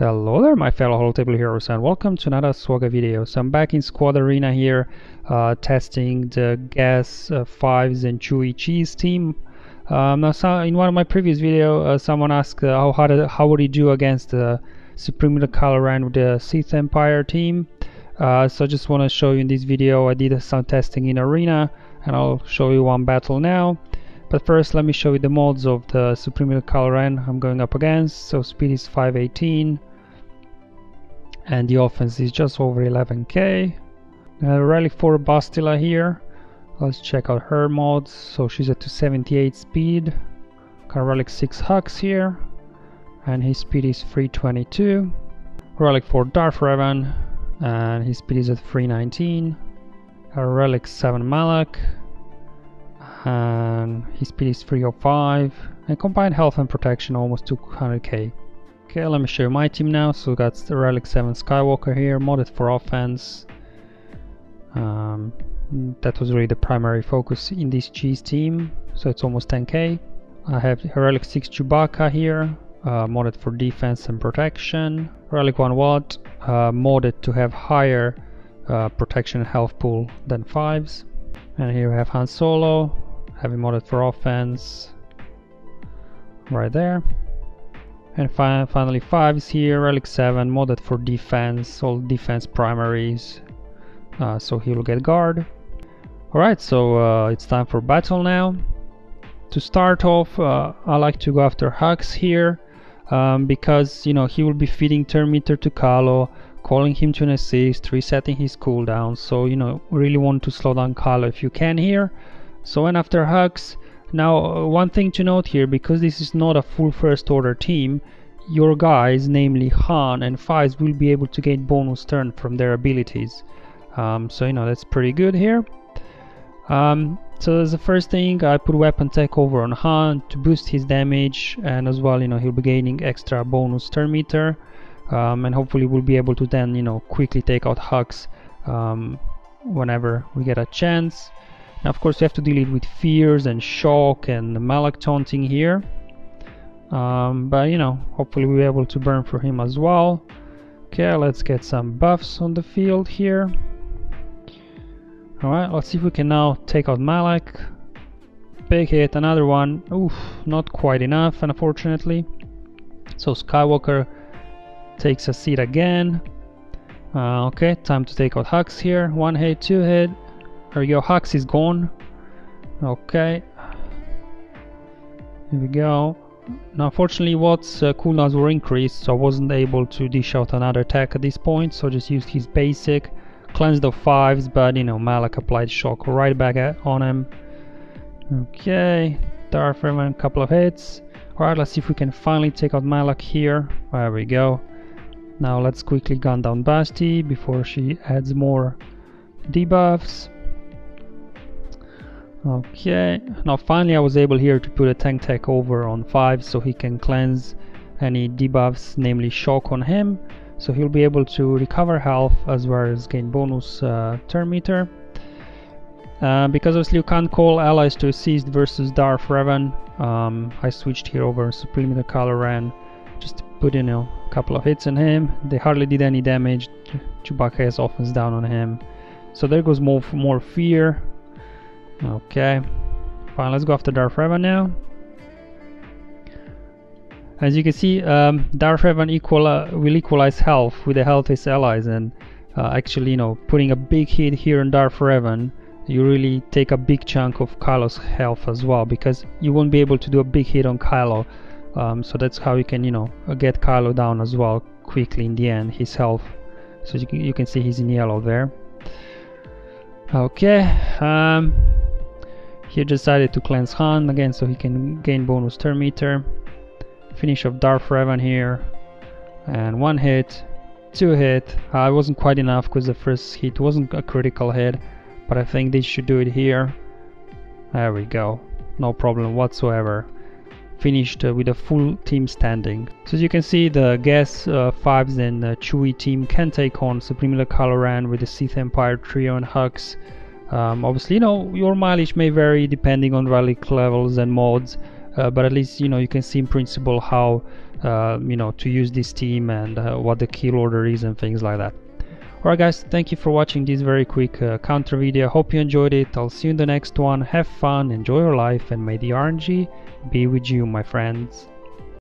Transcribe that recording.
Hello there my fellow holotable heroes and welcome to another SWGOH video. So I'm back in Squad Arena here uh, testing the GAS uh, Fives and Chewie Cheese team. Um, now so in one of my previous videos uh, someone asked uh, how, how, how would he do against the Supreme Kylo Ren with the Sith Empire team. Uh, so I just want to show you in this video I did some testing in Arena and I'll show you one battle now. But first let me show you the mods of the Supreme Kylo Ren I'm going up against. So speed is 518 and the offense is just over 11k. Uh, Relic 4 Bastila here. Let's check out her mods. So she's at 278 speed. Got Relic 6 Hux here. And his speed is 322. Relic 4 Darth Revan. And his speed is at 319. A Relic 7 Malak and his speed is 305 and combined health and protection almost 200k. Okay, let me show you my team now. So got the Relic 7 Skywalker here, modded for offense. Um, that was really the primary focus in this cheese team, so it's almost 10k. I have Relic 6 Chewbacca here, uh, modded for defense and protection. Relic 1 Wat, uh, modded to have higher uh, protection health pool than Fives. And here we have Han Solo, heavy modded for offense. Right there. And fi finally 5 is here. Relic 7 modded for defense. All defense primaries. Uh, so he will get guard. Alright so uh, it's time for battle now. To start off uh, I like to go after Hux here um, because you know he will be feeding meter to Kylo calling him to an assist resetting his cooldown. So you know really want to slow down Kylo if you can here so and after Hux, now uh, one thing to note here, because this is not a full first order team, your guys, namely Han and Fives, will be able to gain bonus turn from their abilities. Um, so you know that's pretty good here. Um, so as the first thing, I put weapon tech over on Han to boost his damage, and as well, you know, he'll be gaining extra bonus turn meter, um, and hopefully we'll be able to then, you know, quickly take out Hux um, whenever we get a chance. Of course, you have to deal with fears and shock and Malak taunting here. Um, but, you know, hopefully we'll be able to burn for him as well. Okay, let's get some buffs on the field here. Alright, let's see if we can now take out Malak. Big hit, another one. Oof, not quite enough, unfortunately. So Skywalker takes a seat again. Uh, okay, time to take out Hux here. One hit, two hit. We go, is gone. Okay. Here we go. Now unfortunately Wat's uh, cooldowns were increased so I wasn't able to dish out another attack at this point so I just used his basic. Cleansed of Fives but you know Malak applied shock right back at, on him. Okay, Darth Revan, a couple of hits. Alright, let's see if we can finally take out Malak here. There we go. Now let's quickly gun down Basti before she adds more debuffs. Okay, now finally I was able here to put a tank tech over on 5 so he can cleanse any debuffs, namely shock on him. So he'll be able to recover health as well as gain bonus uh, turn meter. Uh, because obviously you can't call allies to assist versus Darth Revan, um, I switched here over Supreme Kylo Ren just to put in a couple of hits on him. They hardly did any damage. Chewbacca has offense down on him. So there goes more, more fear Okay. Fine, let's go after Darth Revan now. As you can see, um, Darth Revan equal, uh, will equalize health with the health of his allies and uh, actually, you know, putting a big hit here on Darth Revan, you really take a big chunk of Kylo's health as well because you won't be able to do a big hit on Kylo. Um, so that's how you can, you know, get Kylo down as well quickly in the end, his health. So you can, you can see he's in yellow there. Okay. Um, he decided to cleanse Han again so he can gain bonus turn meter. Finish of Darth Revan here. And one hit, two hit. Uh, it wasn't quite enough because the first hit wasn't a critical hit. But I think this should do it here. There we go. No problem whatsoever. Finished uh, with a full team standing. So as you can see the GAS uh, Fives and uh, Chewie team can take on Supreme Kylo Ren with the Sith Empire trio and Hux. Um, obviously, you know, your mileage may vary depending on relic levels and mods, uh, but at least, you know, you can see in principle how uh, you know to use this team and uh, what the kill order is and things like that. Alright guys thank you for watching this very quick uh, counter video. Hope you enjoyed it. I'll see you in the next one. Have fun enjoy your life and may the RNG be with you my friends